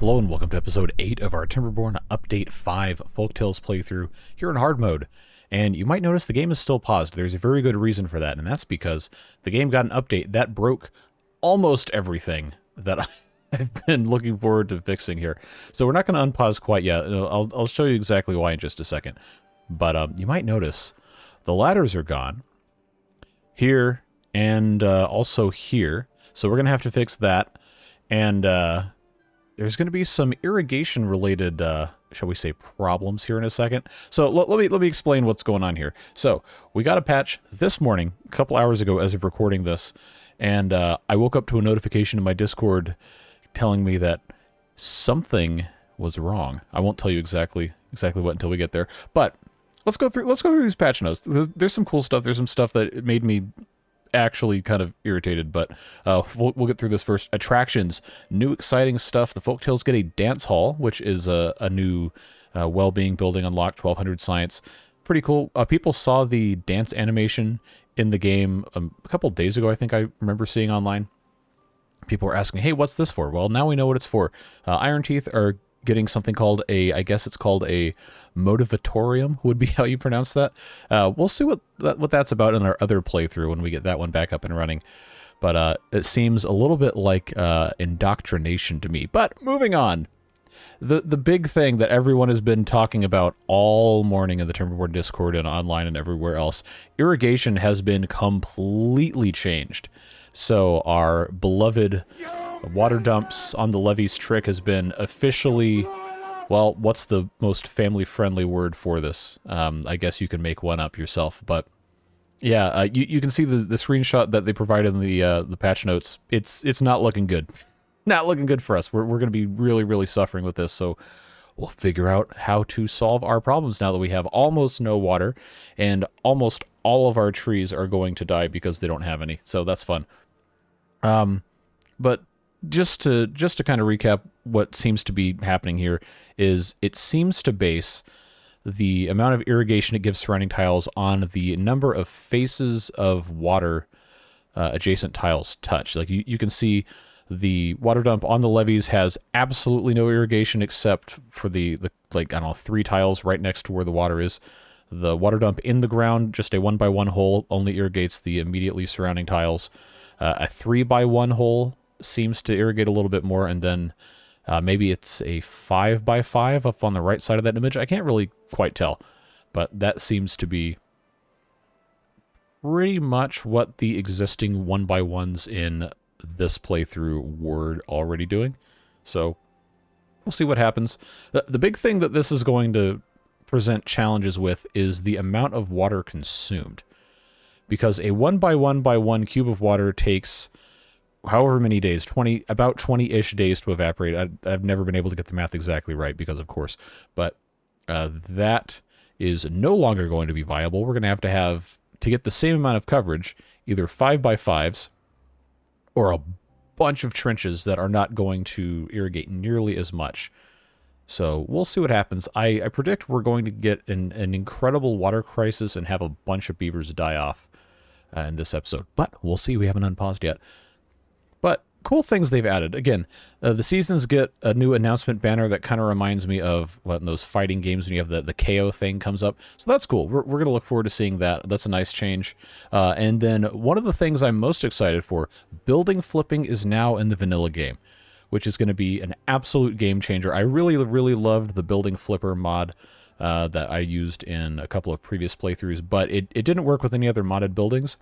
Hello and welcome to episode 8 of our Timberborn Update 5 Folktails playthrough here in hard mode. And you might notice the game is still paused. There's a very good reason for that, and that's because the game got an update that broke almost everything that I've been looking forward to fixing here. So we're not going to unpause quite yet. I'll, I'll show you exactly why in just a second. But um, you might notice the ladders are gone here and uh, also here. So we're going to have to fix that. And uh, there's going to be some irrigation related, uh, shall we say, problems here in a second. So let, me let me explain what's going on here. So we got a patch this morning, a couple hours ago as of recording this, and uh, I woke up to a notification in my Discord telling me that something was wrong. I won't tell you exactly exactly what until we get there, but let's go through let's go through these patch notes. There's, there's some cool stuff. There's some stuff that made me actually kind of irritated, but uh, we'll, we'll get through this first. Attractions, new exciting stuff. The Folktails get a dance hall, which is a, a new uh, well-being building unlocked, 1200 science. Pretty cool. Uh, people saw the dance animation in the game um, a couple days ago, I think I remember seeing online. People were asking, hey, what's this for? Well, now we know what it's for. Uh, Iron Teeth are getting something called a, I guess it's called a motivatorium would be how you pronounce that. Uh, we'll see what that, what that's about in our other playthrough when we get that one back up and running. But uh, it seems a little bit like uh, indoctrination to me. But moving on, the the big thing that everyone has been talking about all morning in the Timberborn Discord and online and everywhere else, irrigation has been completely changed. So our beloved water dumps on the levees trick has been officially well, what's the most family friendly word for this? Um, I guess you can make one up yourself, but yeah, uh, you you can see the, the screenshot that they provided in the uh, the patch notes. It's it's not looking good, not looking good for us. We're we're going to be really really suffering with this. So we'll figure out how to solve our problems now that we have almost no water, and almost all of our trees are going to die because they don't have any. So that's fun. Um, but just to just to kind of recap what seems to be happening here is it seems to base the amount of irrigation it gives surrounding tiles on the number of faces of water uh, adjacent tiles touch. Like you, you can see the water dump on the levees has absolutely no irrigation except for the, the like I don't know three tiles right next to where the water is. The water dump in the ground, just a one by one hole, only irrigates the immediately surrounding tiles. Uh, a three by one hole seems to irrigate a little bit more, and then uh, maybe it's a 5 by 5 up on the right side of that image. I can't really quite tell, but that seems to be pretty much what the existing 1 by ones in this playthrough were already doing. So we'll see what happens. The, the big thing that this is going to present challenges with is the amount of water consumed. Because a 1 by 1 by 1 cube of water takes however many days 20 about 20-ish days to evaporate. I, have never been able to get the math exactly right because of course but uh, that is no longer going to be viable. We're going to have to have to get the same amount of coverage either 5 by 5s or a bunch of trenches that are not going to irrigate nearly as much. So we'll see what happens. I, I predict we're going to get an, an incredible water crisis and have a bunch of beavers die off uh, in this episode but we'll see. We haven't unpaused yet cool things they've added. Again, uh, the seasons get a new announcement banner that kind of reminds me of what those fighting games when you have the, the KO thing comes up. So that's cool. We're, we're going to look forward to seeing that. That's a nice change. Uh, and then one of the things I'm most excited for, building flipping is now in the vanilla game, which is going to be an absolute game changer. I really, really loved the building flipper mod. Uh, that I used in a couple of previous playthroughs, but it, it didn't work with any other modded buildings.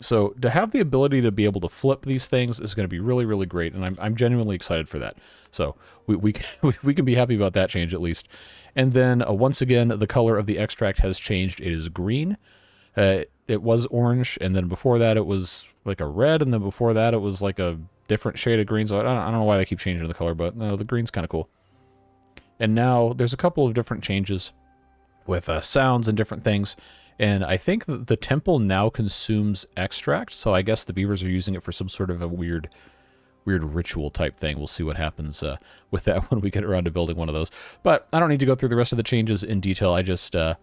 So to have the ability to be able to flip these things is going to be really, really great, and I'm, I'm genuinely excited for that. So we, we, we can be happy about that change at least. And then uh, once again, the color of the extract has changed. It is green. Uh, it was orange, and then before that it was like a red, and then before that it was like a different shade of green. So I don't, I don't know why they keep changing the color, but no, the green's kind of cool. And now there's a couple of different changes with uh, sounds and different things. And I think the temple now consumes extract, so I guess the beavers are using it for some sort of a weird weird ritual type thing. We'll see what happens uh, with that when we get around to building one of those. But I don't need to go through the rest of the changes in detail. I just uh,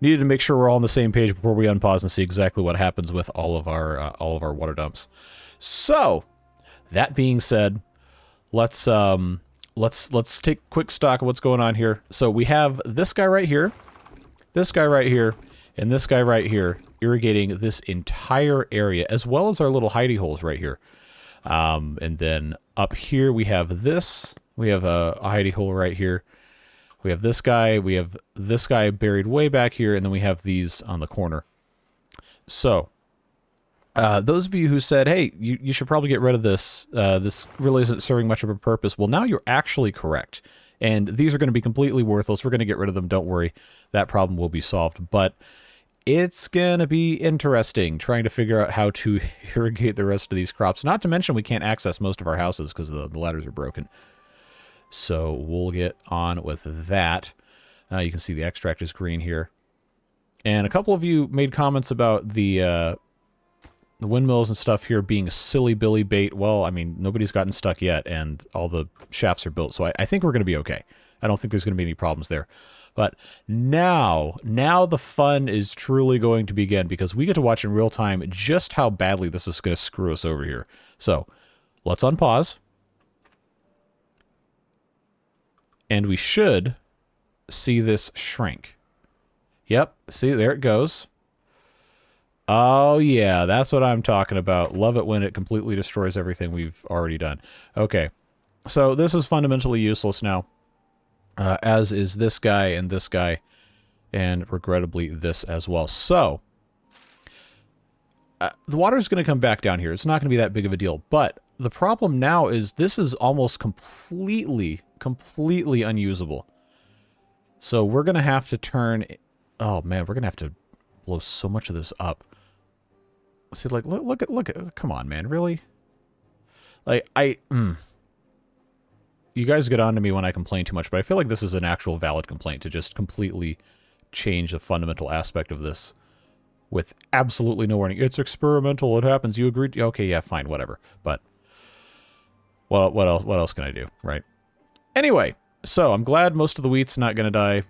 needed to make sure we're all on the same page before we unpause and see exactly what happens with all of our uh, all of our water dumps. So, that being said, let's um, let's let's take quick stock of what's going on here. So we have this guy right here, this guy right here, and this guy right here irrigating this entire area, as well as our little hidey holes right here. Um, and then up here we have this. We have a, a hidey hole right here. We have this guy. We have this guy buried way back here, and then we have these on the corner. So, uh, those of you who said, hey, you, you should probably get rid of this, uh, this really isn't serving much of a purpose, well, now you're actually correct. And these are going to be completely worthless. We're going to get rid of them. Don't worry. That problem will be solved. But it's going to be interesting trying to figure out how to irrigate the rest of these crops. Not to mention we can't access most of our houses because the, the ladders are broken. So we'll get on with that. Uh, you can see the extract is green here. And a couple of you made comments about the uh, the windmills and stuff here being silly billy bait. Well, I mean, nobody's gotten stuck yet, and all the shafts are built, so I, I think we're going to be okay. I don't think there's going to be any problems there. But now, now the fun is truly going to begin because we get to watch in real time just how badly this is going to screw us over here. So let's unpause. And we should see this shrink. Yep, see, there it goes. Oh, yeah, that's what I'm talking about. Love it when it completely destroys everything we've already done. Okay, so this is fundamentally useless now uh, as is this guy and this guy, and regrettably this as well. So, uh, the water is going to come back down here. It's not going to be that big of a deal. But the problem now is this is almost completely, completely unusable. So we're going to have to turn... Oh, man, we're going to have to blow so much of this up. See, like, look, look at, look at, come on, man, really? Like, I, mm, you guys get on to me when I complain too much, but I feel like this is an actual valid complaint to just completely change the fundamental aspect of this with absolutely no warning. It's experimental. It happens. You agreed. Okay, yeah, fine, whatever. But well, what else? What else can I do, right? Anyway, so I'm glad most of the wheat's not going to die.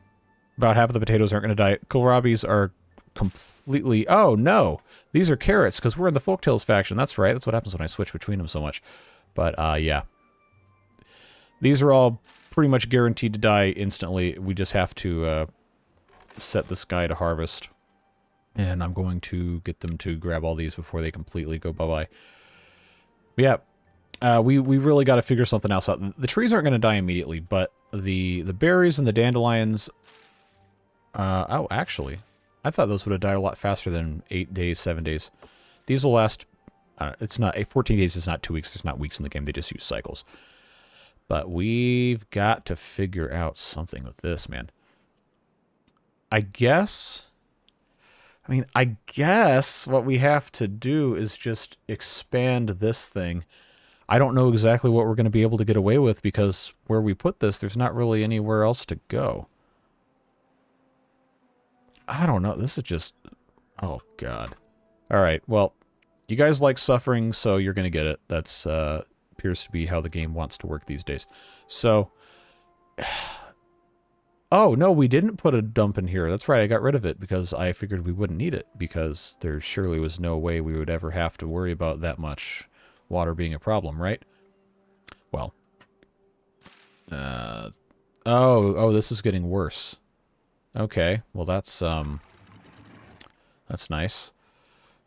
About half of the potatoes aren't going to die. Kohlrabis are completely... Oh, no. These are carrots, because we're in the Folktails faction. That's right. That's what happens when I switch between them so much. But, uh, yeah. These are all pretty much guaranteed to die instantly. We just have to uh, set this guy to harvest. And I'm going to get them to grab all these before they completely go bye-bye. Yeah, uh, we, we really got to figure something else out. The trees aren't going to die immediately, but the, the berries and the dandelions... Uh, oh, actually, I thought those would have died a lot faster than 8 days, 7 days. These will last... Uh, it's not... 14 days is not 2 weeks. There's not weeks in the game. They just use cycles. But we've got to figure out something with this, man. I guess... I mean, I guess what we have to do is just expand this thing. I don't know exactly what we're going to be able to get away with because where we put this, there's not really anywhere else to go. I don't know. This is just... Oh, God. All right. Well, you guys like suffering, so you're going to get it. That's uh, appears to be how the game wants to work these days. So, oh, no, we didn't put a dump in here. That's right, I got rid of it because I figured we wouldn't need it because there surely was no way we would ever have to worry about that much water being a problem, right? Well, uh, oh, oh, this is getting worse. Okay, well, that's, um, that's nice.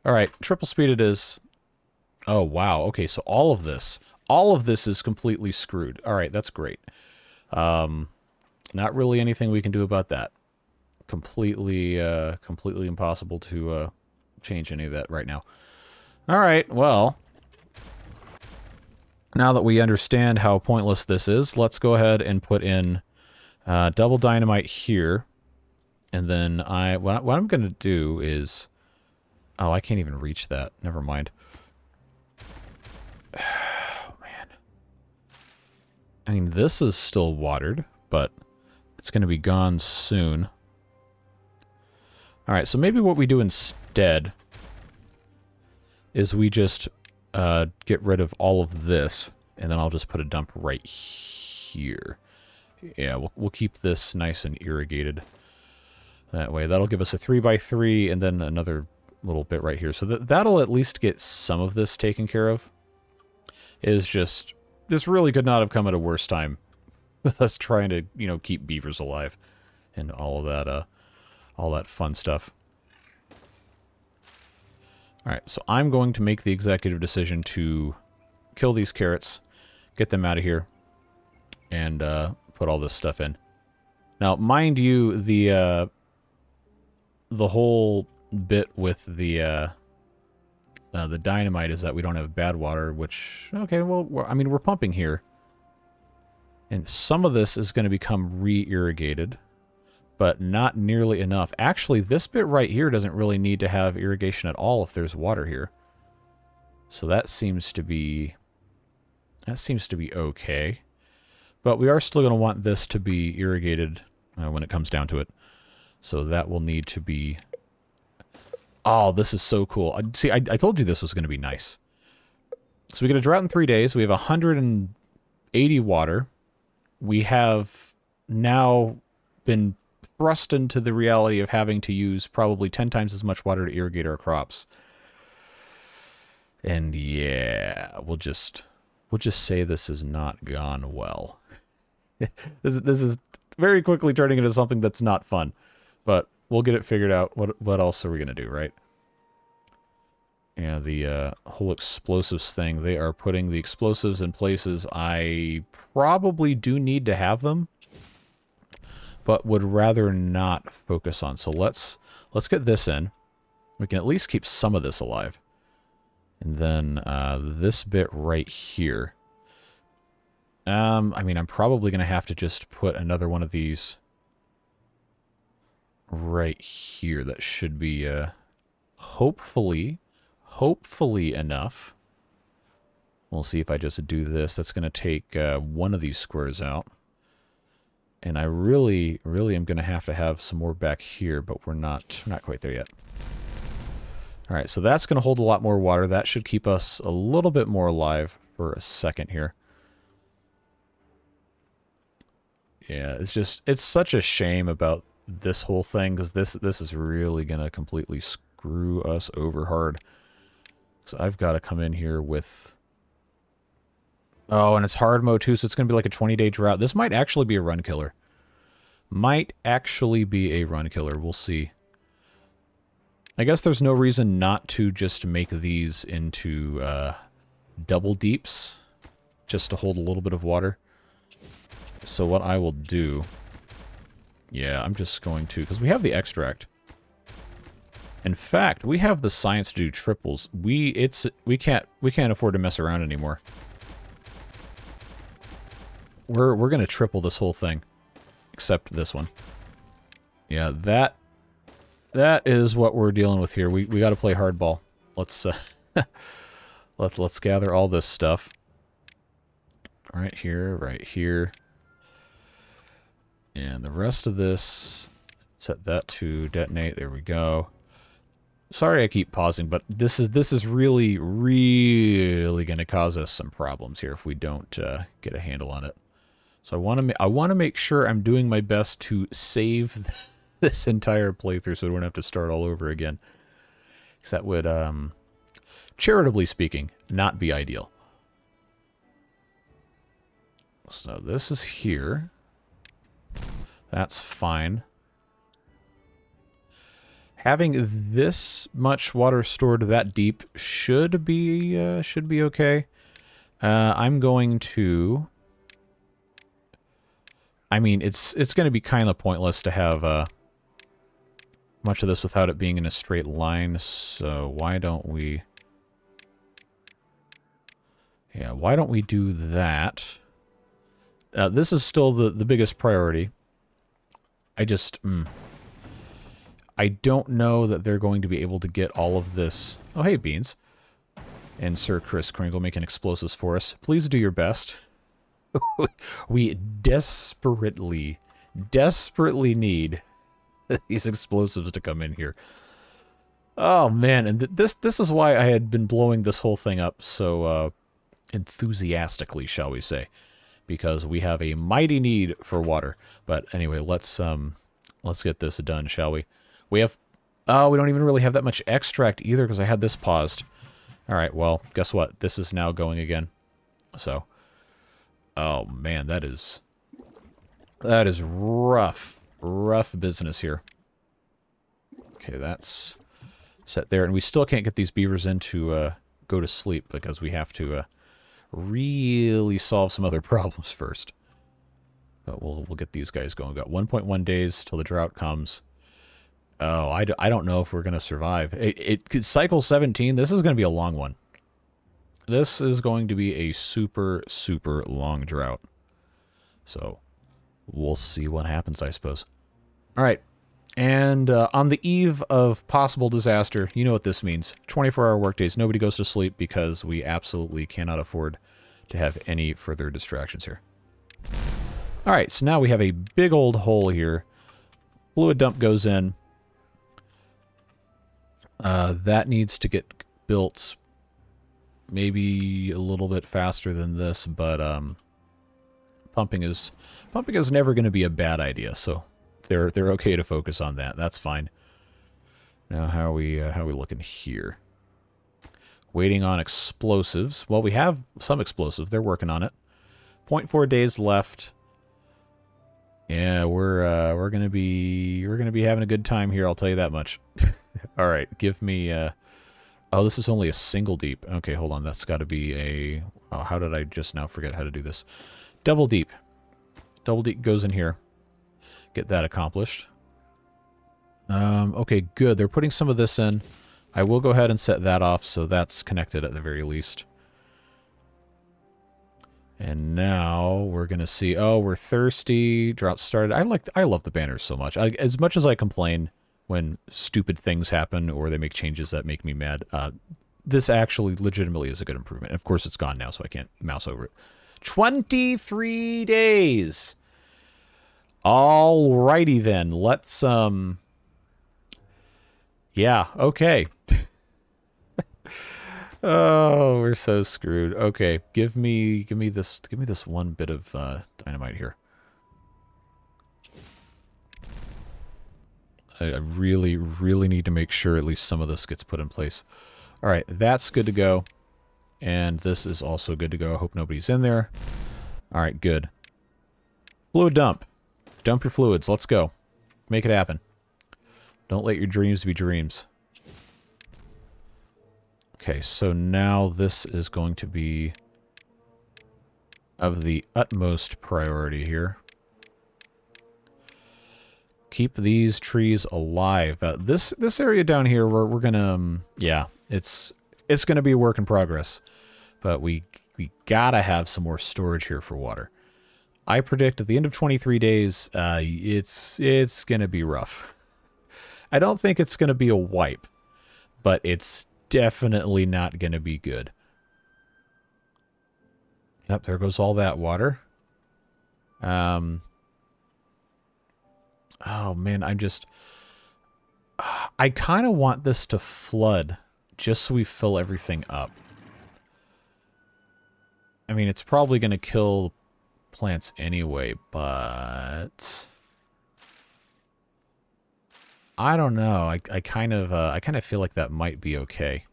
All right, triple speed it is. Oh, wow. Okay, so all of this all of this is completely screwed. All right, that's great. Um, not really anything we can do about that. Completely, uh, completely impossible to uh, change any of that right now. All right, well, now that we understand how pointless this is, let's go ahead and put in uh, double dynamite here. And then I, what, what I'm going to do is, oh, I can't even reach that. Never mind. I mean, this is still watered, but it's going to be gone soon. Alright, so maybe what we do instead is we just uh, get rid of all of this, and then I'll just put a dump right here. Yeah, we'll, we'll keep this nice and irrigated that way. That'll give us a 3 by 3 and then another little bit right here. So that, that'll at least get some of this taken care of. Is just this really could not have come at a worse time with us trying to, you know, keep beavers alive and all of that, uh, all that fun stuff. All right, so I'm going to make the executive decision to kill these carrots, get them out of here, and uh, put all this stuff in. Now, mind you, the uh, the whole bit with the uh, uh, the dynamite is that we don't have bad water, which okay, well, I mean, we're pumping here, and some of this is going to become re-irrigated but not nearly enough. Actually, this bit right here doesn't really need to have irrigation at all if there's water here. So that seems to be that seems to be okay. But we are still going to want this to be irrigated uh, when it comes down to it. So that will need to be... Oh, this is so cool. See, I, I told you this was going to be nice. So we get a drought in three days. We have 180 water. We have now been thrust into the reality of having to use probably 10 times as much water to irrigate our crops. And yeah, we'll just we'll just say this has not gone well. this this is very quickly turning into something that's not fun. But we'll get it figured out. What what else are we going to do, right? Yeah, the uh, whole explosives thing, they are putting the explosives in places I probably do need to have them but would rather not focus on. So let's let's get this in. We can at least keep some of this alive. And then uh, this bit right here. Um, I mean, I'm probably going to have to just put another one of these right here. That should be, uh, hopefully, hopefully enough. We'll see if I just do this. That's going to take uh, one of these squares out. And I really, really am going to have to have some more back here, but we're not, not quite there yet. All right, so that's going to hold a lot more water. That should keep us a little bit more alive for a second here. Yeah, it's just, it's such a shame about this whole thing, because this, this is really to completely screw us over hard. So I've got to come in here with Oh, and it's hard mode too, so it's to be like a 20-day drought. This might actually be a run killer. Might actually be a run killer. We'll see. I guess there's no reason not to just make these into uh, double deeps, just to hold a little bit of water. So what I will do... Yeah, I'm just going to... Because we have the extract. In fact, we have the science to do triples. We it's we can't we can't afford to mess around anymore. We're, we're to triple this whole thing. Except this one. Yeah, that that is what we're dealing with here. We, we got to play hardball. Let's, uh, let's, let's gather all this stuff. Right here, right here. And the rest of this, set that to detonate. There we go. Sorry I keep pausing, but this is this is really, really going to cause us some problems here if we don't uh, get a handle on it. So I want to I want to make sure I'm doing my best to save this entire playthrough so I don't have to start all over again. Because that would, um, charitably speaking, not be ideal. So this is here. That's fine. Having this much water stored that deep should be uh, should be okay. Uh, I'm going to I mean, it's it's going to be kind of pointless to have uh, much of this without it being in a straight line, so why don't we... Yeah, why don't we do that? Uh, this is still the, the biggest priority. I just... Mm, I don't know that they're going to be able to get all of this... Oh, hey, Beans. And Sir Chris Kringle making explosives for us. Please do your best. we desperately, desperately need these explosives to come in here. Oh man, and th this this is why I had been blowing this whole thing up so uh, enthusiastically, shall we say, because we have a mighty need for water. But anyway, let's um let's get this done, shall we? We have oh, we don't even really have that much extract either because I had this paused. All right, well, guess what? This is now going again. So Oh man, that is That is rough, rough business here. Okay, that's set there. And we still can't get these beavers in to uh, go to sleep because we have to uh, really solve some other problems first. But we'll, we'll get these guys going. We've got 1.1 days till the drought comes. Oh, I, do, I don't know if we're going to survive. It, it Cycle 17, this is going to be a long one. This is going to be a super, super long drought. So, we'll see what happens, I suppose. All right. And uh, on the eve of possible disaster, you know what this means. 24-hour workdays. Nobody goes to sleep because we absolutely cannot afford to have any further distractions here. All right, so now we have a big old hole here. Fluid dump goes in. Uh, that needs to get built maybe a little bit faster than this, but um, pumping is pumping is never going to be a bad idea. So they're they're okay to focus on that. That's fine. Now how are we uh, how are we looking here? Waiting on explosives. Well, we have some explosives. They're working on it. 0.4 days left. Yeah, we're uh, we're gonna be we're gonna be having a good time here. I'll tell you that much. All right, give me. Uh, oh, this is only a single deep. Okay, hold on. That's got to be a. Oh, how did I just now forget how to do this? Double deep. Double deep goes in here. Get that accomplished. Um, okay, good. They're putting some of this in. I will go ahead and set that off so that's connected at the very least. And now we're going to see, oh, we're thirsty, drought started. I like, I love the banners so much. I, as much as I complain when stupid things happen or they make changes that make me mad, uh, this actually legitimately is a good improvement. Of course, it's gone now, so I can't mouse over it. 23 days. Alrighty then. Let's, um... Yeah, okay. Oh, we're so screwed. Okay, give me give me this give me this one bit of uh, dynamite here. I, really, really need to make sure at least some of this gets put in place. All right, that's good to go. And this is also good to go. I hope nobody's in there. All right, good. Fluid dump. Dump your fluids. Let's go. Make it happen. Don't let your dreams be dreams. Okay, so now this is going to be of the utmost priority here. Keep these trees alive. Uh, this this area down here, we're, we're gonna, um, yeah, it's it's gonna be a work in progress. But we, we gotta have some more storage here for water. I predict at the end of 23 days, uh, it's it's gonna be rough. I don't think it's gonna be a wipe, but it's definitely not going to be good. Yep, there goes all that water. Um, oh, man, I'm just... I kind of want this to flood just so we fill everything up. I mean, it's probably going to kill plants anyway, but... I don't know. I, I kind of uh, I kind of feel like that might be okay.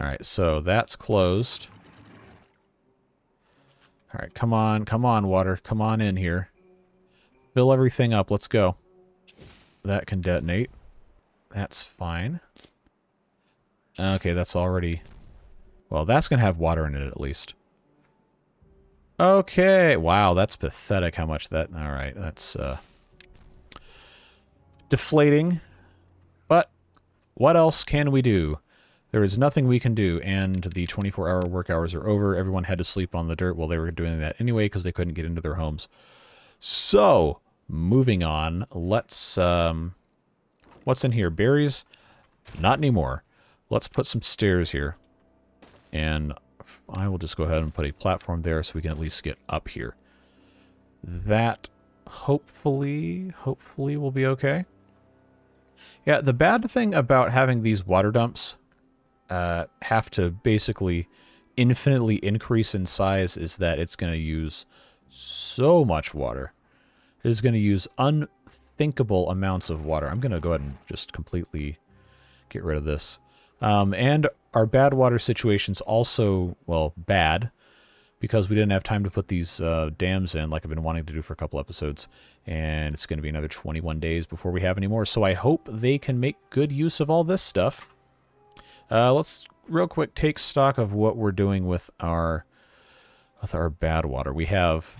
All right, so that's closed. All right, come on, come on, water, come on in here. Fill everything up. Let's go. That can detonate. That's fine. Okay, that's already... Well, that's going to have water in it at least. Okay. Wow, that's pathetic how much that... All right, that's... Uh, deflating. But what else can we do? There is nothing we can do, and the 24-hour work hours are over. Everyone had to sleep on the dirt. Well, they were doing that anyway because they couldn't get into their homes. So, moving on, let's... Um, what's in here? Berries? Not anymore. Let's put some stairs here. And I will just go ahead and put a platform there so we can at least get up here. That hopefully, hopefully will be okay. Yeah, the bad thing about having these water dumps uh, have to basically infinitely increase in size is that it's going to use so much water. It is going to use unthinkable amounts of water. I'm going to go ahead and just completely get rid of this. Um, and our bad water situation's also, well, bad because we didn't have time to put these uh, dams in like I've been wanting to do for a couple episodes. And it's going to be another 21 days before we have any more. So I hope they can make good use of all this stuff. Uh, let's real quick take stock of what we're doing with our with our bad water. We have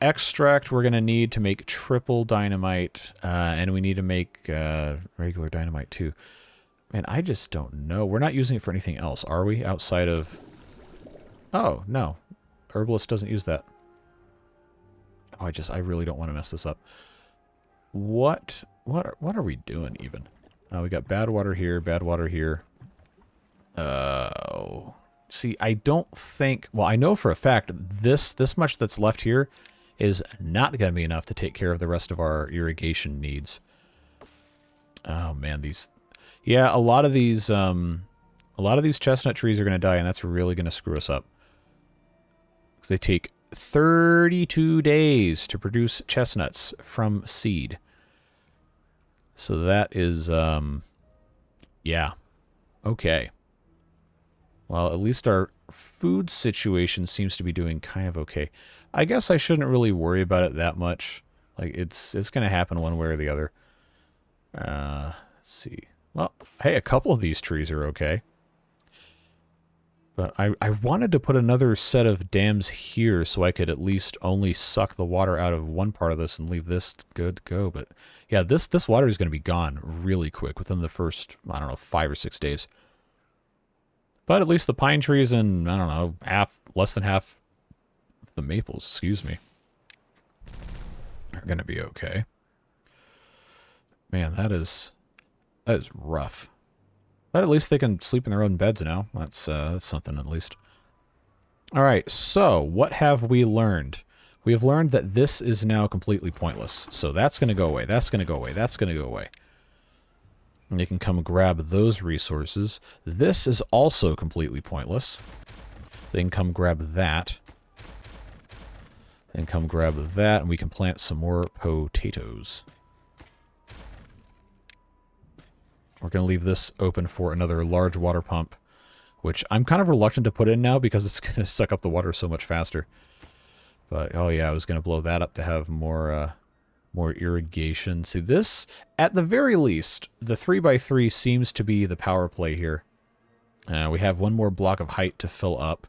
extract we're going to need to make triple dynamite, uh, and we need to make uh, regular dynamite too. Man, I just don't know. We're not using it for anything else, are we? Outside of... Oh, no. Herbalist doesn't use that. Oh, I just, I really don't want to mess this up. What, what, are, what are we doing even? Uh, we got bad water here, bad water here. Uh, see, I don't think, well, I know for a fact this, this much that's left here is not going to be enough to take care of the rest of our irrigation needs. Oh man, these, yeah, a lot of these, um, a lot of these chestnut trees are going to die, and that's really going to screw us up. They take 32 days to produce chestnuts from seed. So that is, um, yeah, okay. Well, at least our food situation seems to be doing kind of okay. I guess I shouldn't really worry about it that much. Like, it's it's going to happen one way or the other. Uh, let's see. Well, hey, a couple of these trees are okay. But I, I wanted to put another set of dams here so I could at least only suck the water out of one part of this and leave this good to go. But yeah, this, this water is going to be gone really quick within the first, I don't know, five or six days. But at least the pine trees and, I don't know, half, less than half the maples, excuse me, are going to be okay. Man, that is, that is rough. But at least they can sleep in their own beds now. That's, uh, that's something at least. All right, so what have we learned? We have learned that this is now completely pointless. So that's going to go away. That's going to go away. That's going to go away. And you can come grab those resources. This is also completely pointless. They can come grab that. Then come grab that, and we can plant some more potatoes. We're going to leave this open for another large water pump, which I'm kind of reluctant to put in now because it's going to suck up the water so much faster. But, oh yeah, I was going to blow that up to have more uh, more irrigation. See, this, at the very least, the 3x3 seems to be the power play here. Uh, we have one more block of height to fill up.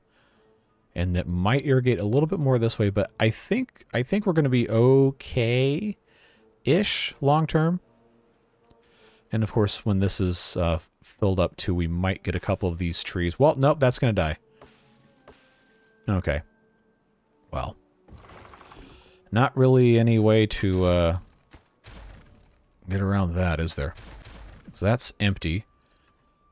And that might irrigate a little bit more this way, but I think I think we're going to be okay-ish long term. And of course, when this is uh, filled up too, we might get a couple of these trees. Well, nope, that's going to die. Okay. Well. Not really any way to uh, get around that, is there? So that's empty.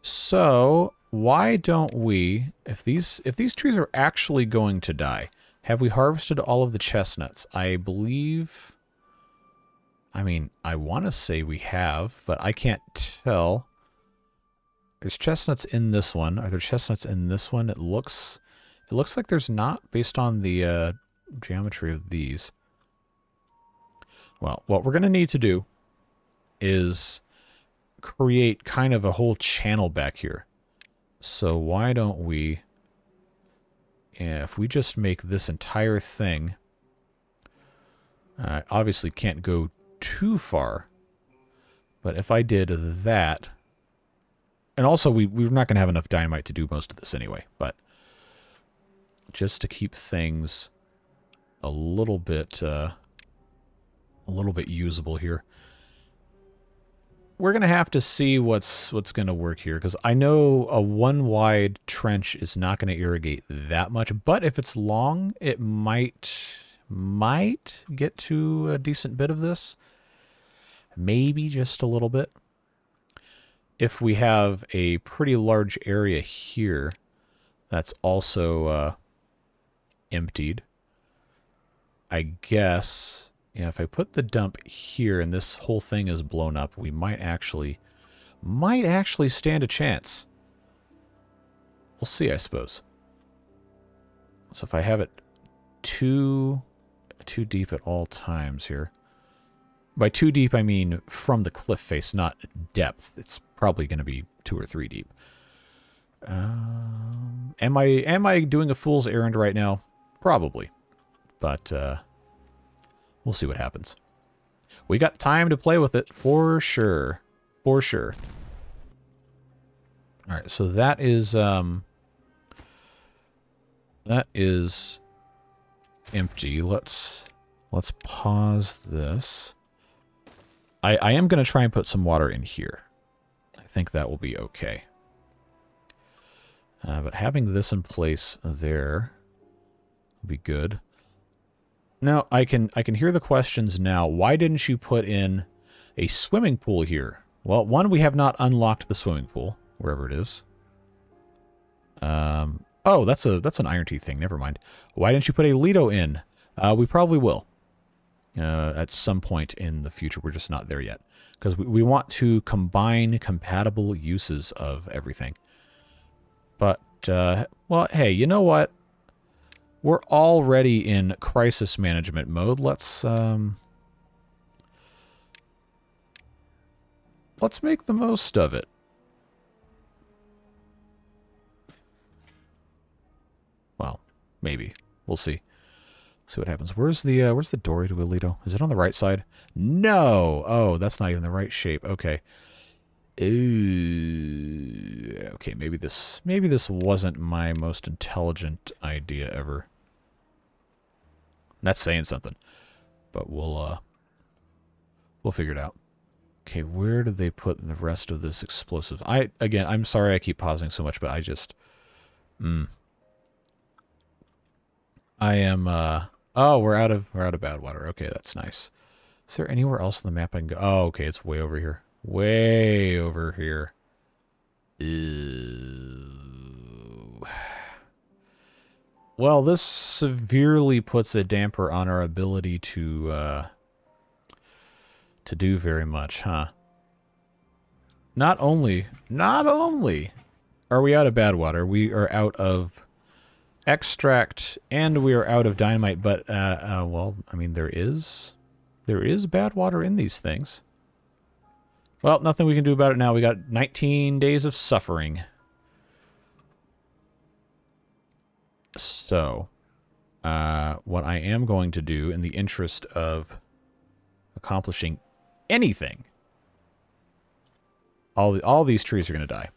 So, why don't we, if these if these trees are actually going to die, have we harvested all of the chestnuts? I believe I mean, I want to say we have, but I can't tell. There's chestnuts in this one. Are there chestnuts in this one? It looks it looks like there's not based on the uh, geometry of these. Well, what we're going to need to do is create kind of a whole channel back here. So why don't we, if we just make this entire thing, I obviously can't go too far. But if I did that, and also we, we're not going to have enough dynamite to do most of this anyway, but just to keep things a little bit, uh, a little bit usable here. We're going to have to see what's what's going to work here because I know a one wide trench is not going to irrigate that much, but if it's long, it might might get to a decent bit of this maybe just a little bit. If we have a pretty large area here that's also uh, emptied, I guess, yeah, if I put the dump here and this whole thing is blown up, we might actually, might actually stand a chance. We'll see, I suppose. So if I have it too, too deep at all times here, by too deep, I mean from the cliff face, not depth. It's probably going to be two or three deep. Um, am I am I doing a fool's errand right now? Probably. But uh, we'll see what happens. We got time to play with it for sure. For sure. All right, so that is um that is empty. Let's let's pause this. I I am going to try and put some water in here. I think that will be okay. Uh, but having this in place there will be good. Now, I can I can hear the questions now. Why didn't you put in a swimming pool here? Well, one, we have not unlocked the swimming pool, wherever it is. Um, oh, that's a that's an Iron Teeth thing. Never mind. Why didn't you put a Lido in? Uh, we probably will. Uh, at some point in the future. We're just not there yet. Because we, we want to combine compatible uses of everything. But, uh, well, hey, you know what? We're already in crisis management mode. Let's, um... Let's make the most of it. Well, maybe. We'll see. See what happens. Where's the uh, where's the dory to Alito? Is it on the right side? No. Oh, that's not even the right shape. Okay. Ooh, okay, maybe this maybe this wasn't my most intelligent idea ever. That's saying something. But we'll uh we'll figure it out. Okay, where did they put the rest of this explosive? I again, I'm sorry I keep pausing so much, but I just mm, I am uh Oh, we're out of we're out of Badwater. Okay, that's nice. Is there anywhere else on the map I can go? Oh, okay, it's way over here. Way over here. Ew. Well, this severely puts a damper on our ability to uh, to do very much, huh? Not only, not only are we out of bad water, we are out of extract and we are out of dynamite, but, uh, uh, well, I mean, there is, there is bad water in these things. Well, nothing we can do about it now. We got 19 days of suffering. So, uh, what I am going to do in the interest of accomplishing anything, all, the, all these trees are going to die.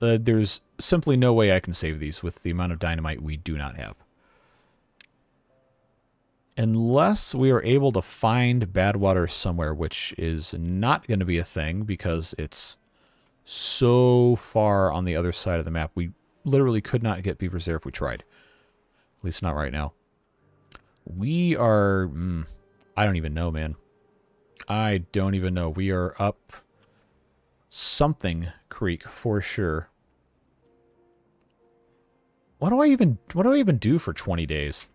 Uh, there's simply no way I can save these with the amount of dynamite we do not have. Unless we are able to find bad water somewhere, which is not going to be a thing because it's so far on the other side of the map. We literally could not get beavers there if we tried. At least not right now. We are... Mm, I don't even know, man. I don't even know. We are up something creek for sure. What do I even what do I even do for 20 days?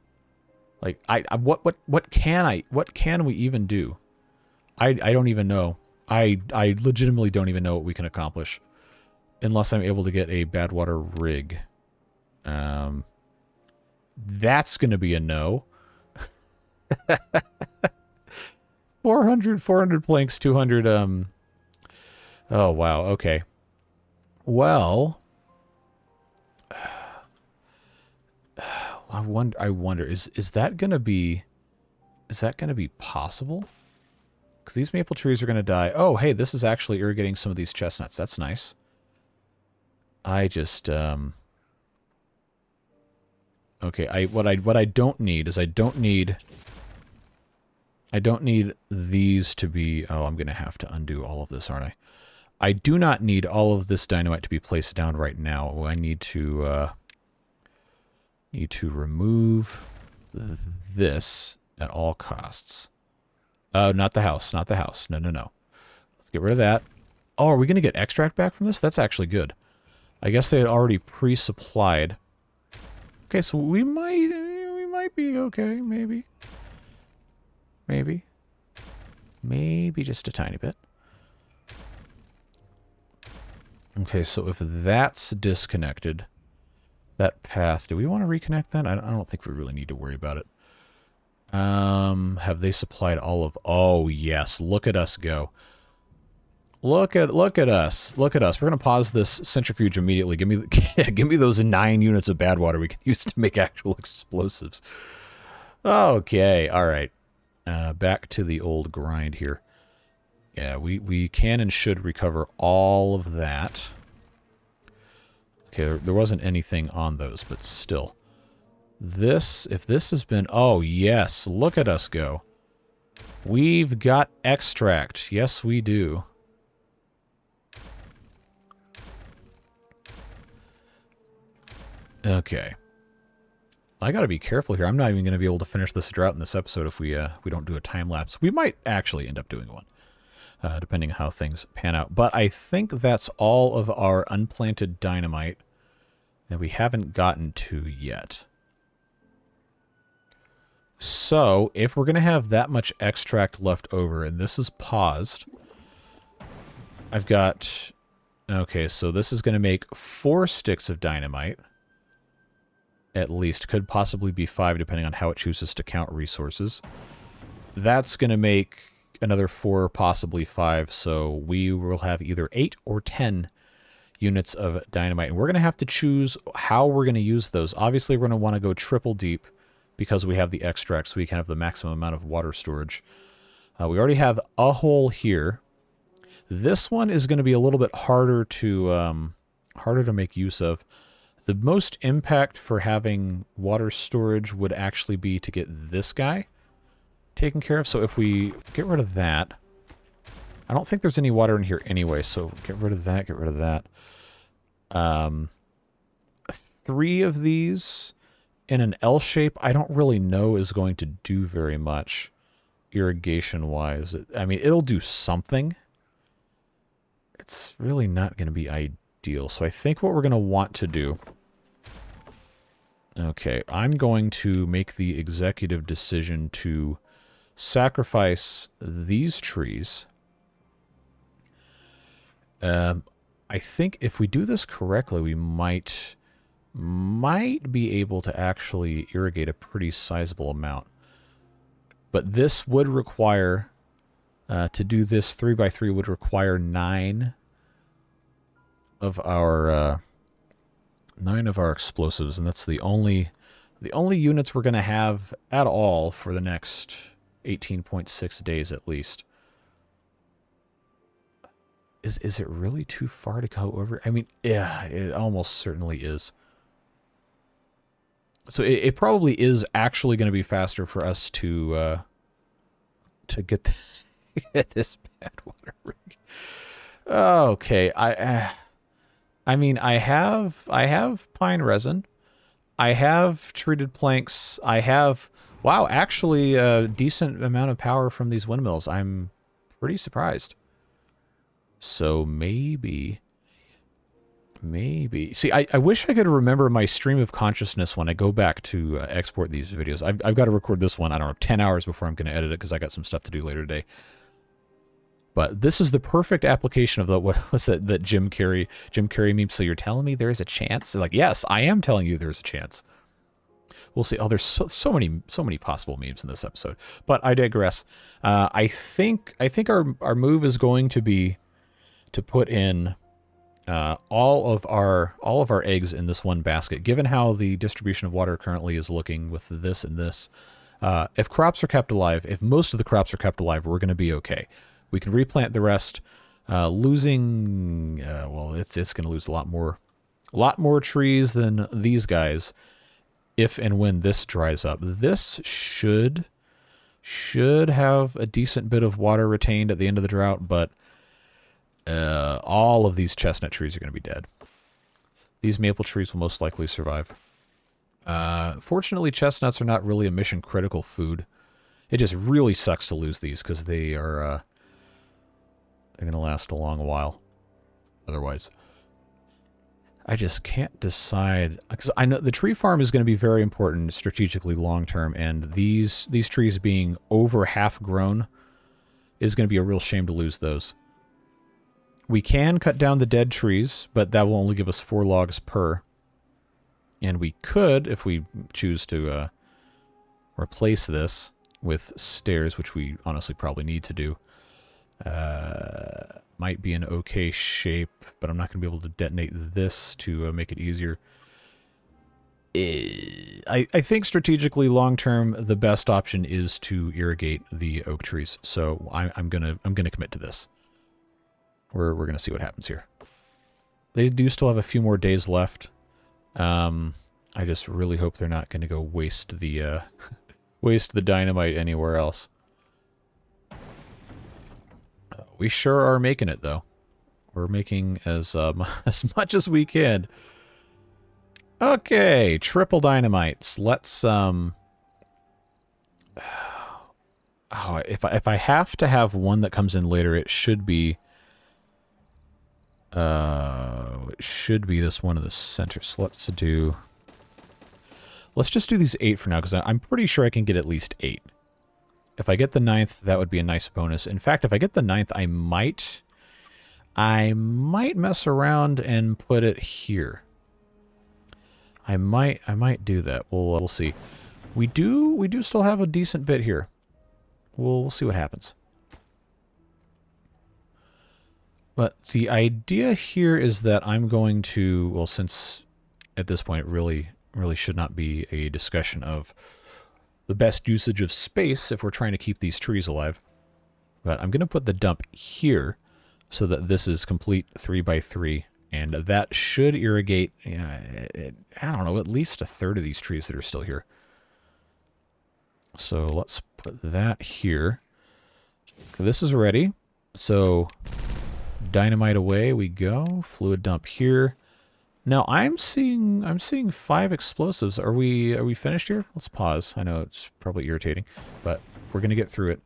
Like I, I what what what can I what can we even do? I I don't even know. I I legitimately don't even know what we can accomplish unless I'm able to get a Badwater rig. Um that's going to be a no. 400 400 planks, 200 um Oh, wow. Okay. Well, I wonder. I wonder is is that gonna be, is that gonna be possible? Because these maple trees are gonna die. Oh, hey, this is actually irrigating some of these chestnuts. That's nice. I just um. Okay, I what I what I don't need is I don't need. I don't need these to be. Oh, I'm gonna have to undo all of this, aren't I? I do not need all of this dynamite to be placed down right now. I need to uh, need to remove this at all costs. Oh, uh, not the house, not the house. No, no, no. Let's get rid of that. Oh, are we going to get extract back from this? That's actually good. I guess they had already pre-supplied. Okay, so we might we might be okay, maybe. Maybe. Maybe just a tiny bit. Okay, so if that's disconnected, that path, do we want to reconnect that? I don't think we really need to worry about it. Um, have they supplied all of... Oh, yes. Look at us go. Look at look at us. Look at us. We're gonna pause this centrifuge immediately. Give me give me those nine units of bad water we can use to make actual explosives. Okay, all right. Uh, back to the old grind here. Yeah, we, we can and should recover all of that. Okay, there, there wasn't anything on those, but still. This, if this has been... Oh, yes, look at us go. We've got extract. Yes, we do. Okay. I got to be careful here. I'm not even to be able to finish this drought in this episode if we uh, we don't do a time lapse. We might actually end up doing one, uh, depending on how things pan out. But I think that's all of our unplanted dynamite that we haven't gotten to yet. So, if we're going to have that much extract left over, and this is paused, I've got... Okay, so this is going to make four sticks of dynamite at least. Could possibly be five, depending on how it chooses to count resources. That's going to make another four, possibly five, so we will have either eight or ten units of dynamite. And we're going to have to choose how we're going to use those. Obviously, we're going to want to go triple deep because we have the extract, so we can have the maximum amount of water storage. Uh, we already have a hole here. This one is going to be a little bit harder to um, harder to make use of. The most impact for having water storage would actually be to get this guy taken care of. So if we get rid of that, I don't think there's any water in here anyway, so get rid of that, get rid of that. Um, three of these in an L shape, I don't really know is going to do very much irrigation-wise. I mean, it'll do something. It's really not going to be ideal. So I think what we're going to want to do... Okay, I'm going to make the executive decision to sacrifice these trees. Um, I think if we do this correctly, we might might be able to actually irrigate a pretty sizable amount. But this would require, uh, to do this 3 by 3 would require 9 of our uh, nine of our explosives, and that's the only the only units we're going to have at all for the next 18.6 days at least. Is is it really too far to go over? I mean, yeah, it almost certainly is. So it, it probably is actually going to be faster for us to uh, to get, get this bad water rig. Okay, I. Uh, I mean, I have I have pine resin. I have treated planks. I have wow, actually a decent amount of power from these windmills. I'm pretty surprised. So maybe maybe see I, I wish i could remember my stream of consciousness when i go back to uh, export these videos I've, I've got to record this one i don't know 10 hours before i'm going to edit it because i got some stuff to do later today but this is the perfect application of the what was it that Jim Carrey Jim Carrey meme. So you're telling me there's a chance? Like, yes, I am telling you there's a chance. We'll see. Oh, there's so, so many so many possible memes in this episode. But I digress. Uh, I think I think our our move is going to be to put in uh, all of our all of our eggs in this one basket. Given how the distribution of water currently is looking with this and this, uh, if crops are kept alive, if most of the crops are kept alive, we're going to be okay. We can replant the rest. Uh, losing, uh, well, it's it's going to lose a lot more, a lot more trees than these guys, if and when this dries up. This should should have a decent bit of water retained at the end of the drought, but uh, all of these chestnut trees are going to be dead. These maple trees will most likely survive. Uh, fortunately, chestnuts are not really a mission critical food. It just really sucks to lose these because they are uh, they're going to last a long while. Otherwise, I just can't decide because I know the tree farm is going to be very important strategically long term, and these these trees being over half grown is going to be a real shame to lose those. We can cut down the dead trees, but that will only give us four logs per. And we could, if we choose to uh, replace this with stairs, which we honestly probably need to do, Uh, might be in okay shape, but I'm not going to be able to detonate this to uh, make it easier. Eh, I, I think strategically long term the best option is to irrigate the oak trees. So I, I'm gonna I'm gonna commit to this. We're we're gonna see what happens here. They do still have a few more days left. Um, I just really hope they're not gonna go waste the uh, waste the dynamite anywhere else. We sure are making it though. We're making as um, as much as we can. Okay, triple dynamites. Let's um Oh, if I if I have to have one that comes in later, it should be uh it should be this one of the centers. So let's do Let's just do these eight for now, because I'm pretty sure I can get at least eight. If I get the ninth, that would be a nice bonus. In fact, if I get the ninth, I might I might mess around and put it here. I might I might do that. We'll uh, we'll see. We do we do still have a decent bit here. We'll we'll see what happens. But the idea here is that I'm going to well since at this point really really should not be a discussion of the best usage of space if we're trying to keep these trees alive. But I'm going to put the dump here so that this is complete 3 by 3 and that should irrigate, know, it, I don't know, at least a third of these trees that are still here. So let's put that here. This is ready. So dynamite away we go. Fluid dump here. Now I'm seeing I'm seeing five explosives. Are we are we finished here? Let's pause. I know it's probably irritating, but we're gonna get through it.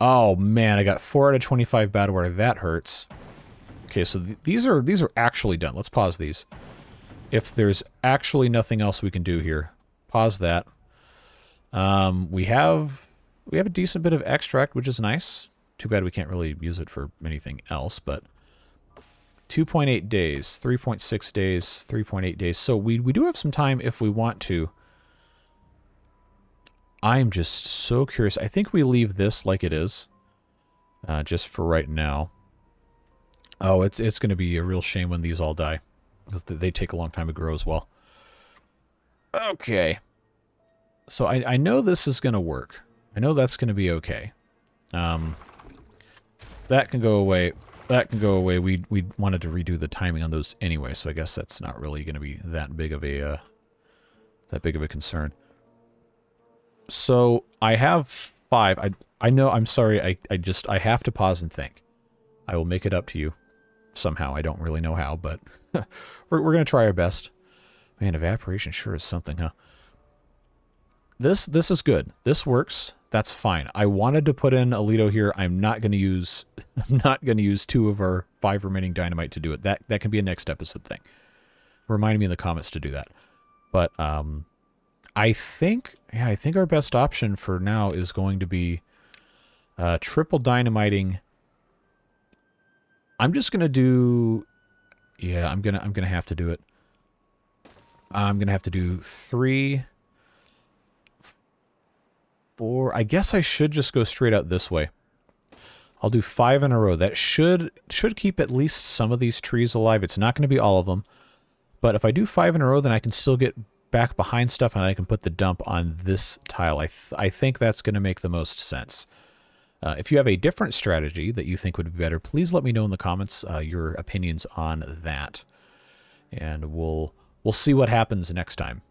Oh man, I got four out of twenty-five bad water. That hurts. Okay, so th these are these are actually done. Let's pause these. If there's actually nothing else we can do here, pause that. Um, we have we have a decent bit of extract, which is nice. Too bad we can't really use it for anything else, but 2.8 days, 3.6 days, 3.8 days. So we, we do have some time if we want to. I'm just so curious. I think we leave this like it is, uh, just for right now. Oh, it's it's going to be a real shame when these all die. Because they take a long time to grow as well. Okay. So I, I know this is going to work. I know that's going to be okay. Um, that can go away. That can go away. We we wanted to redo the timing on those anyway, so I guess that's not really going to be that big of a uh, that big of a concern. So I have five. I I know. I'm sorry. I I just I have to pause and think. I will make it up to you somehow. I don't really know how, but we're, we're going to try our best. Man, evaporation sure is something, huh? This this is good. This works. That's fine. I wanted to put in a Lido here. I'm not going to use I'm not going to use two of our five remaining dynamite to do it. That that can be a next episode thing. Remind me in the comments to do that. But um I think yeah, I think our best option for now is going to be uh, triple dynamiting I'm just gonna do. Yeah, I'm gonna I'm gonna have to do it. I'm gonna have to do three, four. I guess I should just go straight out this way. I'll do five in a row. That should should keep at least some of these trees alive. It's not going to be all of them, but if I do five in a row, then I can still get back behind stuff and I can put the dump on this tile. I th I think that's going to make the most sense. Uh, if you have a different strategy that you think would be better, please let me know in the comments uh, your opinions on that, and we'll we'll see what happens next time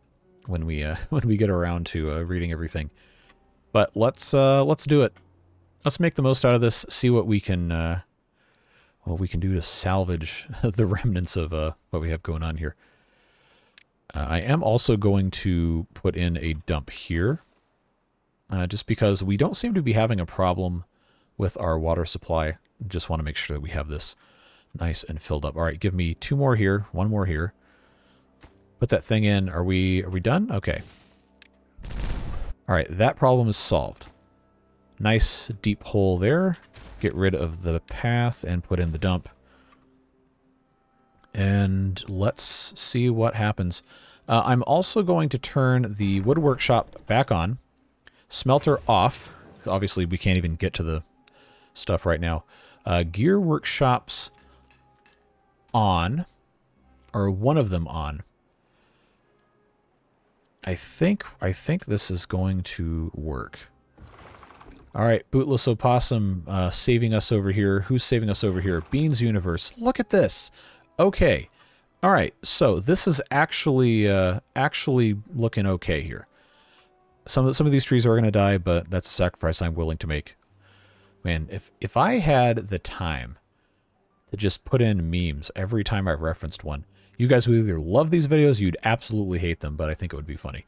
when we uh, when we get around to uh, reading everything. But let's uh, let's do it. Let's make the most out of this. See what we can uh, what we can do to salvage the remnants of uh, what we have going on here. I am also going to put in a dump here uh, just because we don't seem to be having a problem with our water supply. Just want to make sure that we have this nice and filled up. All right, give me two more here, one more here. Put that thing in. Are we are we done? Okay. All right, that problem is solved. Nice deep hole there. Get rid of the path and put in the dump. And let's see what happens. Uh, I'm also going to turn the wood workshop back on Smelter off. Obviously, we can't even get to the stuff right now. Uh, gear workshops on, or one of them on. I think I think this is going to work. All right, Bootless Opossum uh, saving us over here. Who's saving us over here? Beans Universe. Look at this. Okay. All right, so this is actually uh, actually looking okay here. Some of, some of these trees are going to die, but that's a sacrifice I'm willing to make. Man, if, if I had the time to just put in memes every time I've referenced one, you guys would either love these videos, you'd absolutely hate them, but I think it would be funny.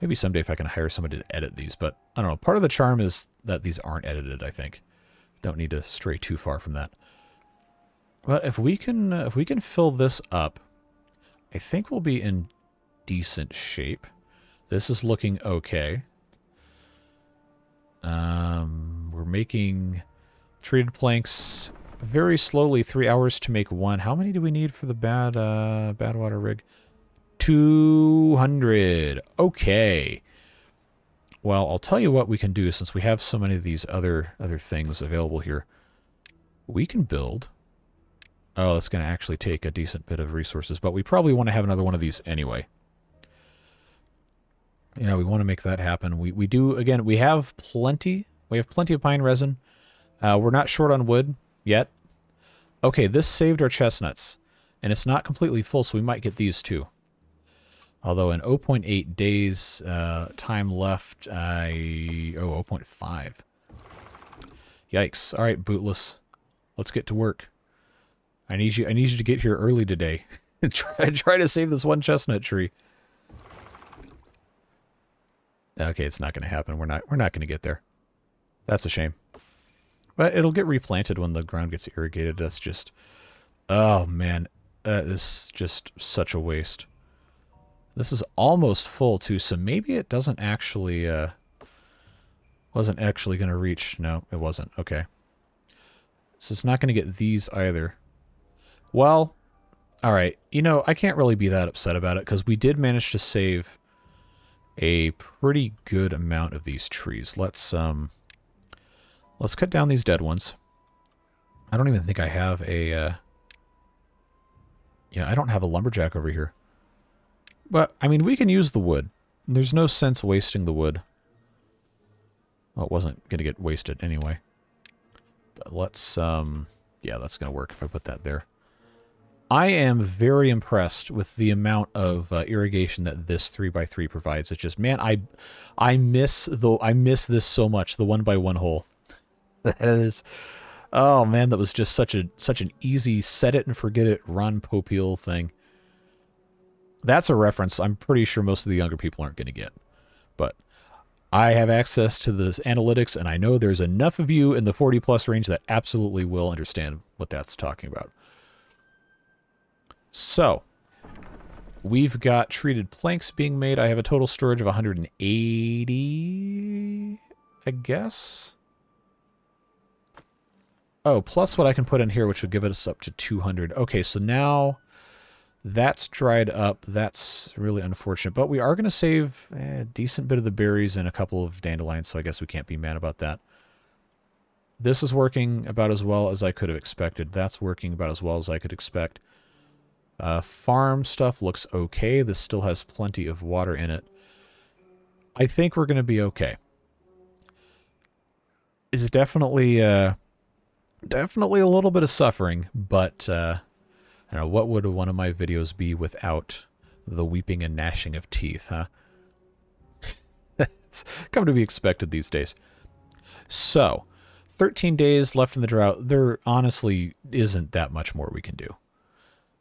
Maybe someday if I can hire somebody to edit these, but I don't know. Part of the charm is that these aren't edited, I think. Don't need to stray too far from that. But if we can uh, if we can fill this up, I think we'll be in decent shape. This is looking okay. Um, we're making treated planks very slowly, three hours to make one. How many do we need for the bad uh, bad water rig? 200. Okay. Well, I'll tell you what we can do since we have so many of these other other things available here. We can build. Oh, that's going to actually take a decent bit of resources, but we probably want to have another one of these anyway. Yeah, we want to make that happen. We we do again. We have plenty. We have plenty of pine resin. Uh, we're not short on wood yet. Okay, this saved our chestnuts, and it's not completely full, so we might get these too. Although in 0.8 days uh, time left, I... Oh, 0.5. Yikes. All right, Bootless. Let's get to work. I need you I need you to get here early today. try, try to save this one chestnut tree. Okay, it's not going to happen. We're not we're not going to get there. That's a shame. But it'll get replanted when the ground gets irrigated. That's just... Oh, man. That is just such a waste. This is almost full too, so maybe it doesn't actually, uh, wasn't actually going to reach. No, it wasn't. Okay. So it's not going to get these either. Well, all right. You know, I can't really be that upset about it because we did manage to save a pretty good amount of these trees. Let's, um, let's cut down these dead ones. I don't even think I have a, uh, yeah, I don't have a lumberjack over here. But, I mean, we can use the wood. There's no sense wasting the wood. Well, it wasn't going to get wasted anyway. But let's, um, yeah, that's going to work if I put that there. I am very impressed with the amount of uh, irrigation that this 3x3 provides. It's just, man, I I miss the I miss this so much, the one by one hole. that is Oh man, that was just such a such an easy set it and forget it Ron Popeil thing. That's a reference I'm pretty sure most of the younger people aren't going to get. But I have access to this analytics, and I know there's enough of you in the 40 plus range that absolutely will understand what that's talking about. So, we've got treated planks being made. I have a total storage of 180, I guess. Oh, plus what I can put in here, which would give us up to 200. Okay, so now that's dried up. That's really unfortunate. But we are going to save a decent bit of the berries and a couple of dandelions, so I guess we can't be mad about that. This is working about as well as I could have expected. That's working about as well as I could expect. Uh, farm stuff looks okay. This still has plenty of water in it. I think we're going to be okay. It's definitely, uh, definitely a little bit of suffering, but uh, I don't know, what would one of my videos be without the weeping and gnashing of teeth, huh? it's come to be expected these days. So, 13 days left in the drought. There honestly isn't that much more we can do.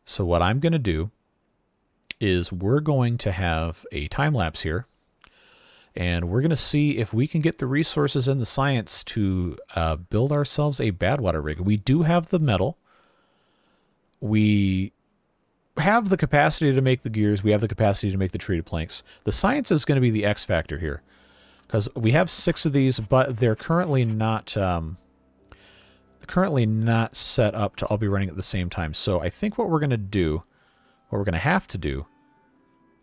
So what I'm going to do is we're going to have a time lapse here and we're going to see if we can get the resources and the science to uh, build ourselves a Badwater rig. We do have the metal we have the capacity to make the gears. We have the capacity to make the treated planks. The science is going to be the X factor here. Because we have six of these, but they're currently not... Um, currently not set up to all be running at the same time. So I think what we're going to do, what we're going to have to do,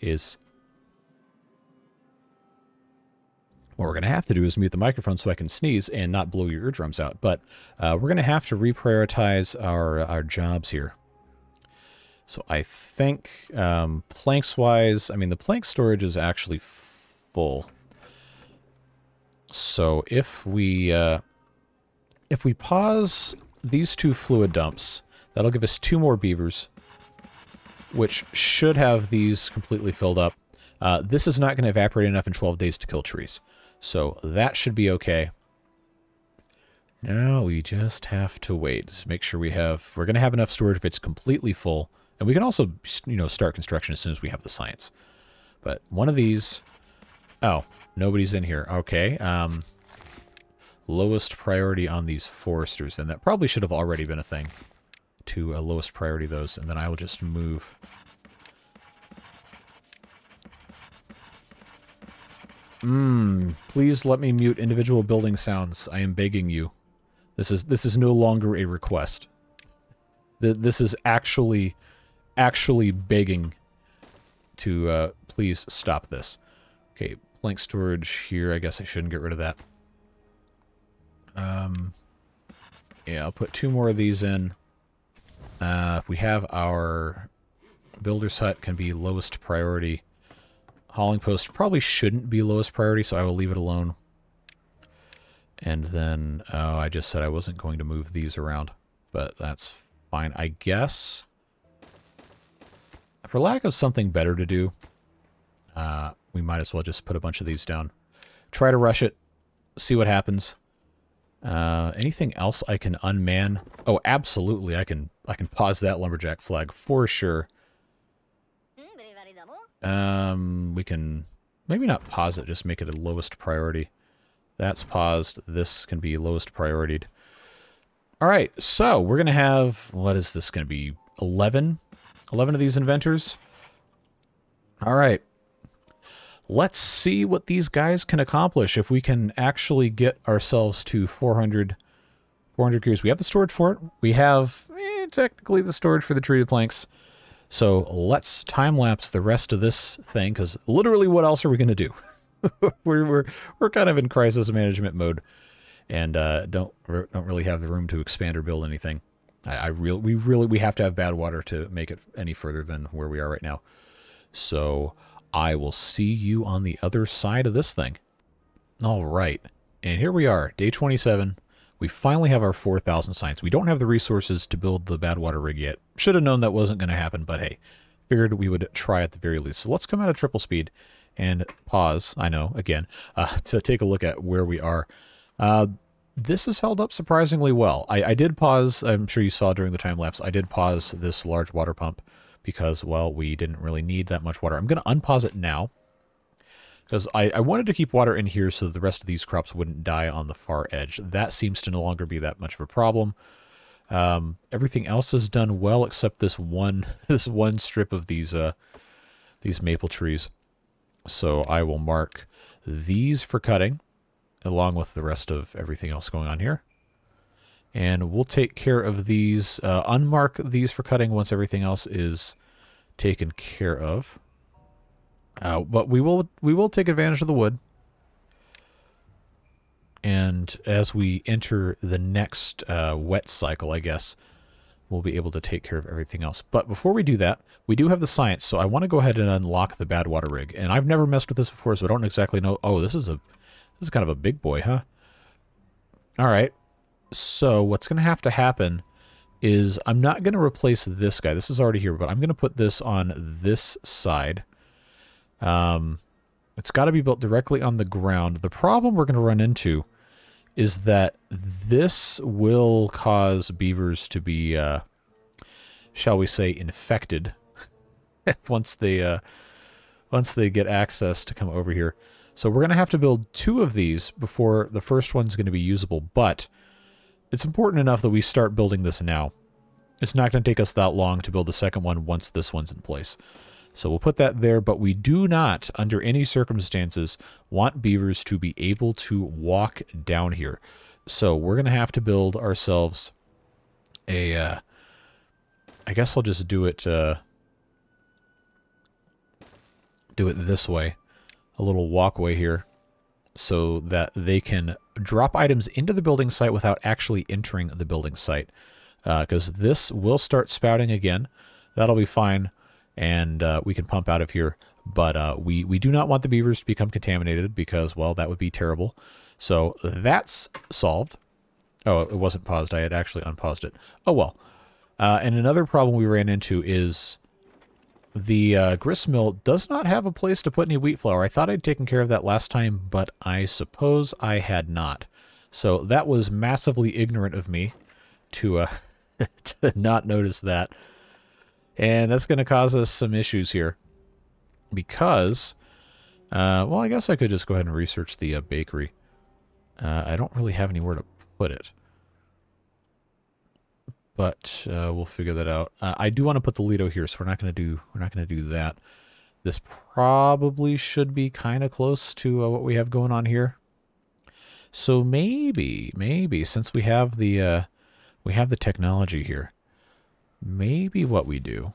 is... what we're going to have to do is mute the microphone so I can sneeze and not blow your eardrums out. But uh, we're going to have to reprioritize our, our jobs here. So I think um, planks-wise, I mean, the plank storage is actually full. So if we uh, if we pause these two fluid dumps, that'll give us two more beavers, which should have these completely filled up. Uh, this is not going to evaporate enough in 12 days to kill trees. So that should be okay. Now we just have to wait. Make sure we have... We're going to have enough storage if it's completely full. And we can also, you know, start construction as soon as we have the science. But one of these... Oh, nobody's in here. Okay. Um, lowest priority on these foresters. And that probably should have already been a thing to uh, lowest priority those. And then I will just move... Mmm, please let me mute individual building sounds. I am begging you. This is this is no longer a request. This is actually, actually begging to uh, please stop this. Okay, plank storage here. I guess I shouldn't get rid of that. Um, yeah, I'll put two more of these in. Uh, if we have our builder's hut can be lowest priority. Hauling post probably shouldn't be lowest priority, so I will leave it alone. And then, oh, I just said I wasn't going to move these around, but that's fine. I guess, for lack of something better to do, uh, we might as well just put a bunch of these down. Try to rush it, see what happens. Uh, anything else I can unman? Oh, absolutely. I can I can pause that lumberjack flag for sure. Um, we can maybe not pause it, just make it a lowest priority. That's paused. This can be lowest priorityed. All right, so we're going to have, what is this going to be, 11? 11 of these inventors? All right, let's see what these guys can accomplish if we can actually get ourselves to 400, 400 gears. We have the storage for it. We have eh, technically the storage for the treated planks. So let's time-lapse the rest of this thing, because literally what else are we going to do? we're, we're, we're kind of in crisis management mode and uh, don't don't really have the room to expand or build anything. I, I real we really we have to have bad water to make it any further than where we are right now. So I will see you on the other side of this thing. All right. And here we are, day 27. We finally have our 4,000 science. We don't have the resources to build the bad water rig yet. Should have known that wasn't going to happen, but hey, figured we would try at the very least. So let's come out of triple speed and pause, I know, again, uh, to take a look at where we are. Uh, this has held up surprisingly well. I, I did pause, I'm sure you saw during the time lapse, I did pause this large water pump because, well, we didn't really need that much water. I'm going to unpause it now because I, I wanted to keep water in here so the rest of these crops wouldn't die on the far edge. That seems to no longer be that much of a problem. Um, everything else is done well except this one this one strip of these uh, these maple trees. So I will mark these for cutting along with the rest of everything else going on here. And we'll take care of these, uh, unmark these for cutting once everything else is taken care of. Uh, but we will we will take advantage of the wood. And as we enter the next uh, wet cycle, I guess, we'll be able to take care of everything else. But before we do that, we do have the science, so I want to go ahead and unlock the bad water rig. And I've never messed with this before, so I don't exactly know. Oh, this is a this is kind of a big boy, huh? All right. So what's going to have to happen is I'm not going to replace this guy. This is already here, but I'm going to put this on this side. Um, it's got to be built directly on the ground. The problem we're going to run into is that this will cause beavers to be, uh, shall we say, infected once they uh, once they get access to come over here. So we're going to have to build two of these before the first one's going to be usable, but it's important enough that we start building this now. It's not going to take us that long to build the second one once this one's in place. So we'll put that there, but we do not, under any circumstances, want beavers to be able to walk down here. So we're going to have to build ourselves a, uh, I guess I'll just do it, uh, do it this way a little walkway here. so that they can drop items into the building site without actually entering the building site. Because uh, this will start spouting again. That'll be fine, and uh, we can pump out of here. But uh, we, we do not want the beavers to become contaminated because, well, that would be terrible. So that's solved. Oh, it wasn't paused. I had actually unpaused it. Oh, well. Uh, and another problem we ran into is the uh, grist mill does not have a place to put any wheat flour. I thought I'd taken care of that last time, but I suppose I had not. So that was massively ignorant of me to, uh, to not notice that. And that's going to cause us some issues here. Because, uh, well, I guess I could just go ahead and research the uh, bakery. Uh, I don't really have anywhere to put it but uh, we'll figure that out. Uh, I do want to put the Lido here, so we're not going to do we're not going to do that. This probably should be kind of close to uh, what we have going on here. So maybe, maybe since we have the we have the technology here, maybe what we do,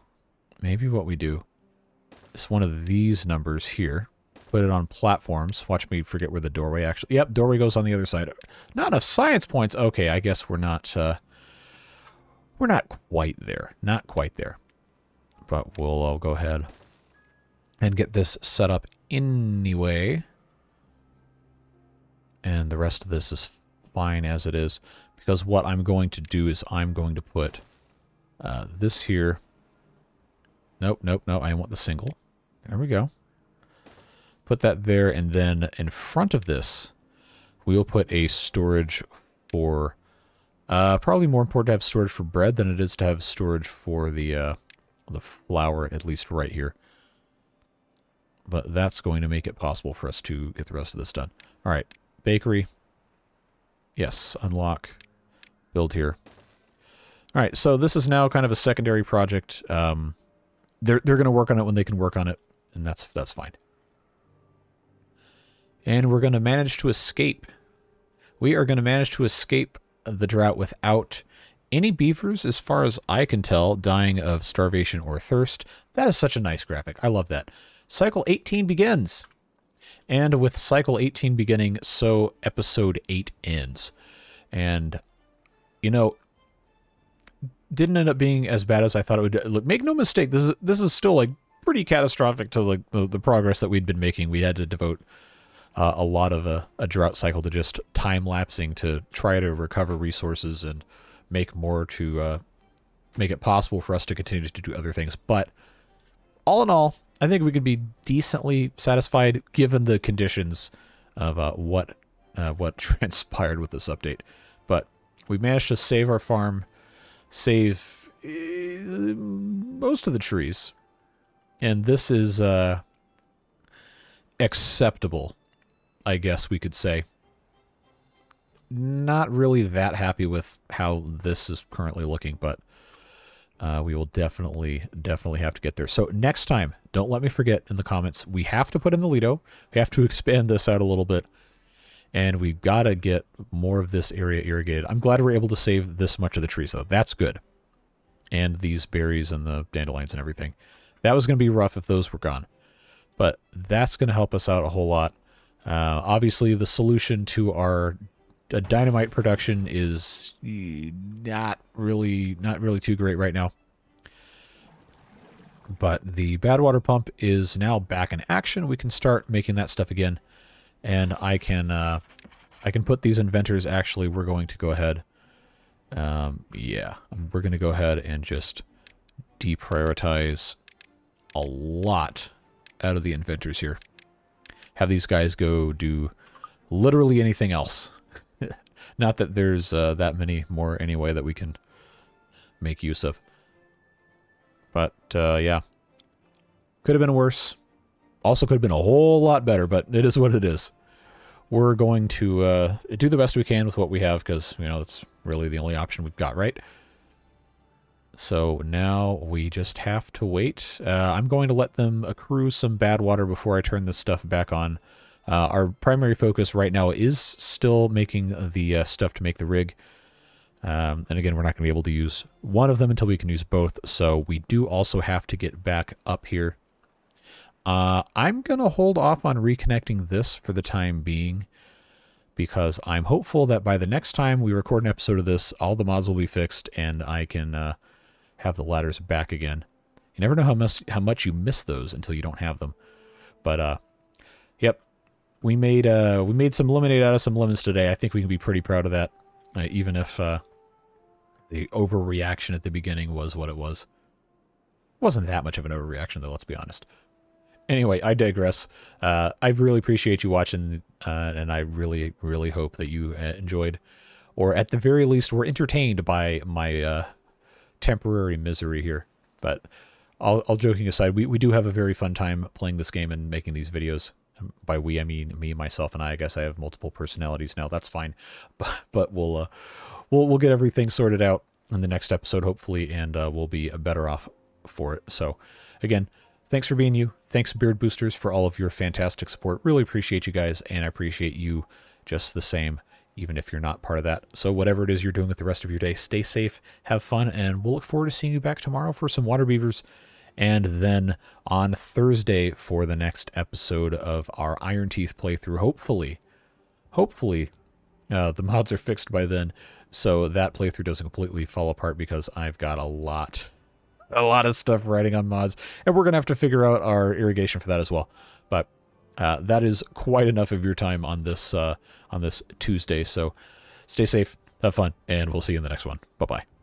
maybe what we do is one of these numbers here. Put it on platforms. Watch me forget where the doorway actually. Yep, doorway goes on the other side. Not enough science points. Okay, I guess we're not. Uh, we're not quite there. Not quite there. But we'll uh, go ahead and get this set up anyway. And the rest of this is fine as it is. Because what I'm going to do is I'm going to put uh, this here. Nope, nope, no. I want the single. There we go. Put that there, and then in front of this, we'll put a storage for uh, probably more important to have storage for bread than it is to have storage for the uh, the flour, at least right here. But that's going to make it possible for us to get the rest of this done. All right, bakery. Yes, unlock, build here. All right, so this is now kind of a secondary project. Um, they're they're going to work on it when they can work on it, and that's that's fine. And we're going to manage to escape. We are going to manage to escape the drought without any beavers, as far as I can tell, dying of starvation or thirst. That is such a nice graphic. I love that. Cycle 18 begins. And with cycle 18 beginning, so episode 8 ends. And, you know, didn't end up being as bad as I thought it would. Look, make no mistake, this is this is still like pretty catastrophic to like the, the progress that we'd been making. We had to devote uh, a lot of a, a, drought cycle to just time lapsing to try to recover resources and make more to uh, make it possible for us to continue to do other things. But all in all, I think we could be decently satisfied given the conditions of uh, what uh, what transpired with this update. But we managed to save our farm, save uh, most of the trees, and this is uh, acceptable I guess we could say. Not really that happy with how this is currently looking, but uh, we will definitely, definitely have to get there. So next time, don't let me forget in the comments, we have to put in the Lido. We have to expand this out a little bit. And we've got to get more of this area irrigated. I'm glad we're able to save this much of the trees, though. That's good. And these berries and the dandelions and everything. That was going to be rough if those were gone. But that's going to help us out a whole lot. Uh, obviously, the solution to our uh, dynamite production is not really not really too great right now. But the bad water pump is now back in action. We can start making that stuff again, and I can uh, I can put these inventors. Actually, we're going to go ahead. Um, yeah, we're going to go ahead and just deprioritize a lot out of the inventors here have these guys go do literally anything else. Not that there's uh, that many more anyway that we can make use of. But, uh, yeah. Could have been worse. Also could have been a whole lot better, but it is what it is. We're going to uh, do the best we can with what we have, because, you know, that's really the only option we've got, right? So now we just have to wait. Uh, I'm going to let them accrue some bad water before I turn this stuff back on. Uh, our primary focus right now is still making the uh, stuff to make the rig. Um, and again, we're not going to be able to use one of them until we can use both. So we do also have to get back up here. Uh, I'm going to hold off on reconnecting this for the time being because I'm hopeful that by the next time we record an episode of this, all the mods will be fixed and I can uh, have the ladders back again. You never know how much, how much you miss those until you don't have them. But, uh, yep, we made uh, we made some lemonade out of some lemons today. I think we can be pretty proud of that, uh, even if uh, the overreaction at the beginning was what it was. Wasn't that much of an overreaction, though, let's be honest. Anyway, I digress. Uh, I really appreciate you watching, uh, and I really, really hope that you uh, enjoyed, or at the very least were entertained by my uh, temporary misery here. But all, all joking aside, we, we do have a very fun time playing this game and making these videos. By we, I mean me, myself, and I. I guess I have multiple personalities now. That's fine, but, but we'll uh, we'll we'll get everything sorted out in the next episode, hopefully, and uh, we'll be better off for it. So, again, thanks for being you. Thanks, Beard Boosters, for all of your fantastic support. Really appreciate you guys, and I appreciate you just the same, even if you're not part of that. So, whatever it is you're doing with the rest of your day, stay safe, have fun, and we'll look forward to seeing you back tomorrow for some water beavers and then on Thursday for the next episode of our Iron Teeth playthrough. Hopefully, hopefully, uh, the mods are fixed by then, so that playthrough doesn't completely fall apart because I've got a lot, a lot of stuff writing on mods, and we're gonna have to figure out our irrigation for that as well. But uh, that is quite enough of your time on this uh, on this Tuesday. So stay safe, have fun, and we'll see you in the next one. Bye bye.